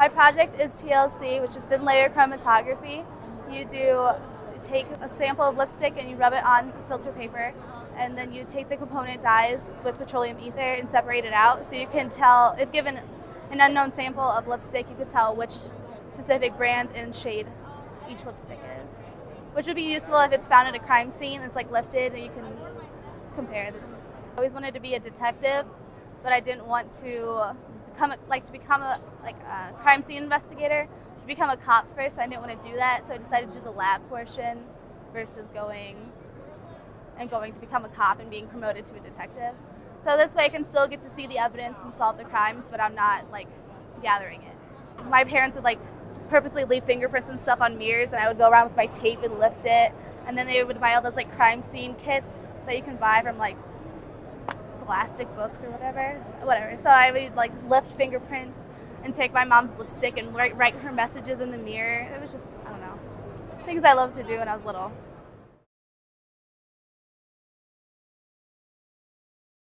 My project is TLC, which is thin layer chromatography. You do take a sample of lipstick and you rub it on filter paper, and then you take the component dyes with petroleum ether and separate it out. So you can tell, if given an unknown sample of lipstick, you could tell which specific brand and shade each lipstick is. Which would be useful if it's found at a crime scene, it's like lifted, and you can compare. I always wanted to be a detective, but I didn't want to become a, like to become a like a crime scene investigator. To become a cop first, I didn't want to do that, so I decided to do the lab portion versus going and going to become a cop and being promoted to a detective. So this way I can still get to see the evidence and solve the crimes, but I'm not like gathering it. My parents would like purposely leave fingerprints and stuff on mirrors and I would go around with my tape and lift it. And then they would buy all those like crime scene kits that you can buy from like Scholastic books or whatever. Whatever. So I would like lift fingerprints and take my mom's lipstick and write, write her messages in the mirror. It was just, I don't know, things I loved to do when I was little.